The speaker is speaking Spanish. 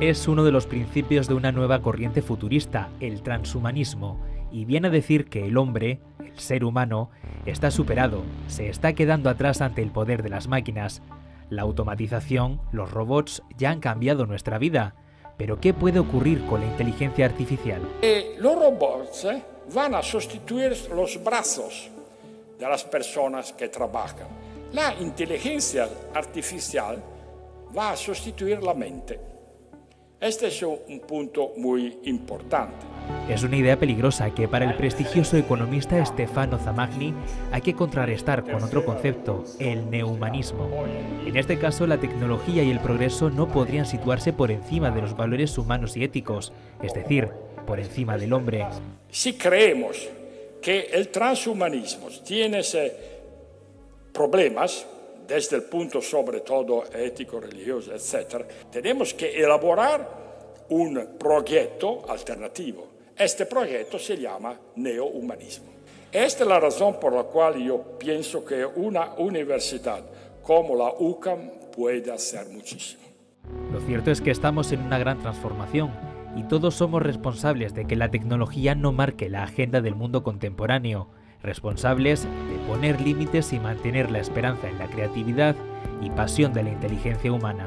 es uno de los principios de una nueva corriente futurista, el transhumanismo, y viene a decir que el hombre, el ser humano, está superado, se está quedando atrás ante el poder de las máquinas. La automatización, los robots ya han cambiado nuestra vida, pero ¿qué puede ocurrir con la inteligencia artificial? Eh, los robots eh, van a sustituir los brazos de las personas que trabajan. La inteligencia artificial va a sustituir la mente. Este es un punto muy importante. Es una idea peligrosa que para el prestigioso economista Stefano Zamagni hay que contrarrestar con otro concepto, el neumanismo. En este caso, la tecnología y el progreso no podrían situarse por encima de los valores humanos y éticos, es decir, por encima del hombre. Si creemos que el transhumanismo tiene problemas, desde el punto sobre todo ético, religioso, etc., tenemos que elaborar un proyecto alternativo. Este proyecto se llama neohumanismo. Esta es la razón por la cual yo pienso que una universidad como la UCAM puede hacer muchísimo. Lo cierto es que estamos en una gran transformación y todos somos responsables de que la tecnología no marque la agenda del mundo contemporáneo, responsables de poner límites y mantener la esperanza en la creatividad y pasión de la inteligencia humana.